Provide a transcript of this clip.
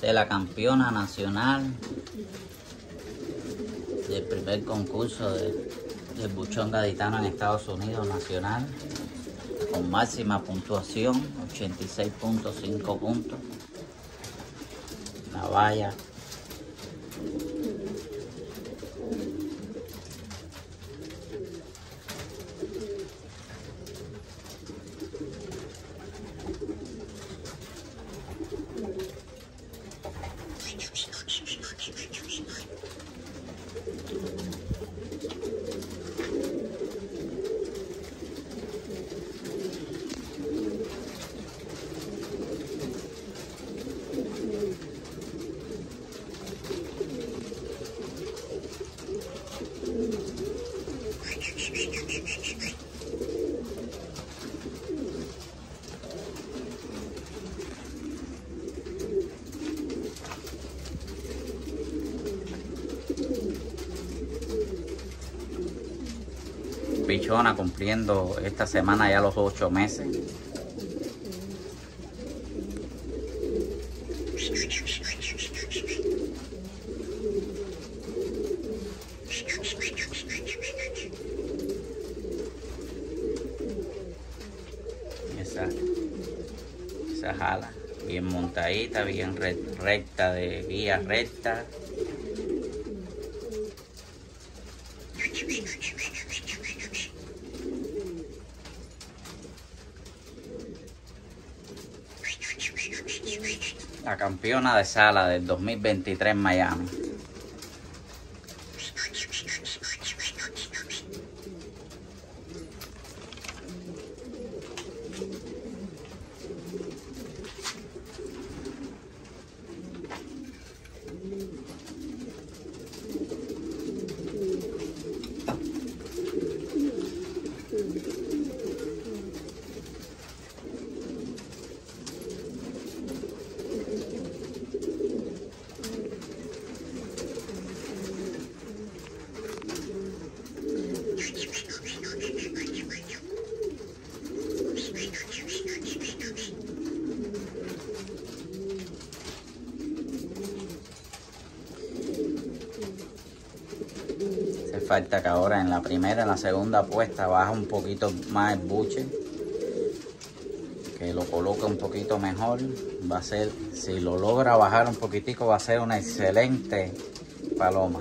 de la campeona nacional del primer concurso de, del buchón gaditano en Estados Unidos nacional con máxima puntuación 86.5 puntos. La valla pichona cumpliendo esta semana ya los ocho meses. Esa, esa jala, bien montadita, bien recta de vía recta. La campeona de sala del 2023 en Miami. Falta que ahora en la primera, en la segunda puesta baja un poquito más el buche. Que lo coloque un poquito mejor. Va a ser, si lo logra bajar un poquitico, va a ser una excelente paloma.